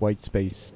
white space.